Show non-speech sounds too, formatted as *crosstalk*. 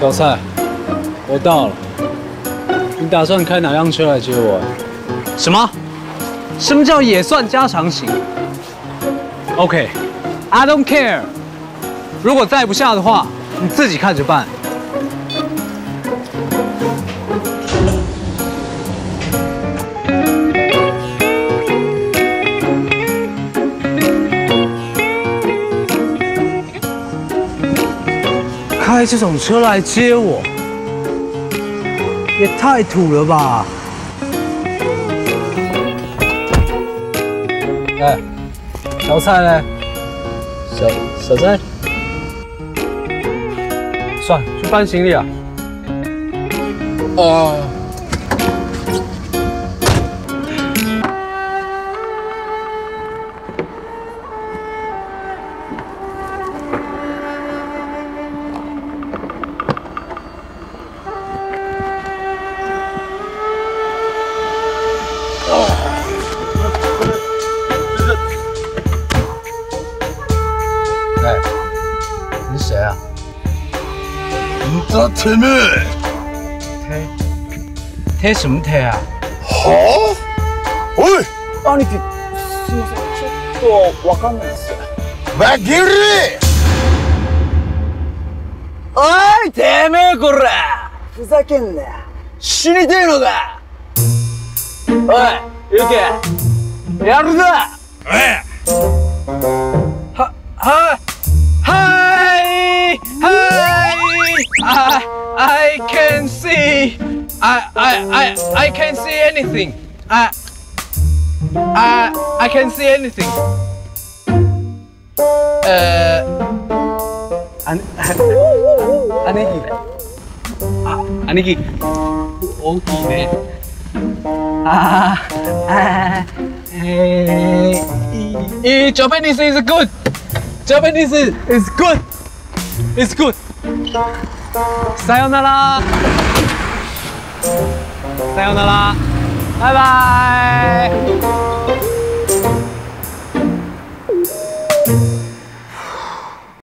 小蔡，我到了。你打算开哪辆车来接我？什么？什么叫也算家常型？OK，I don't care。如果载不下的话，你自己看着办。开这种车来接我，也太土了吧！哎，小蔡呢？小小蔡，算了，去搬行李啊。哦。 你咋贴没？贴贴什么贴啊？はおい兄貴すいませんちょっとわかんないですバキリおいてめえこらふざけんなよ死にてえのかおいゆけやるぞえは、 I, I, I, I can't see anything. I, I, I can't see anything. Uh, An *laughs* Aniki. Ah, Aniki. Oki ne. Ah, ah, eh, eh, Japanese is good. Japanese is, is good. It's good. Sayonara. よなら。さよなら。拜拜。